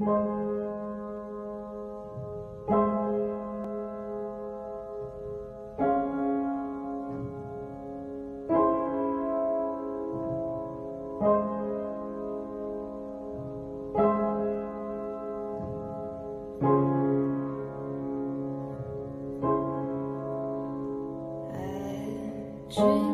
I dream.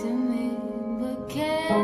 to me, but can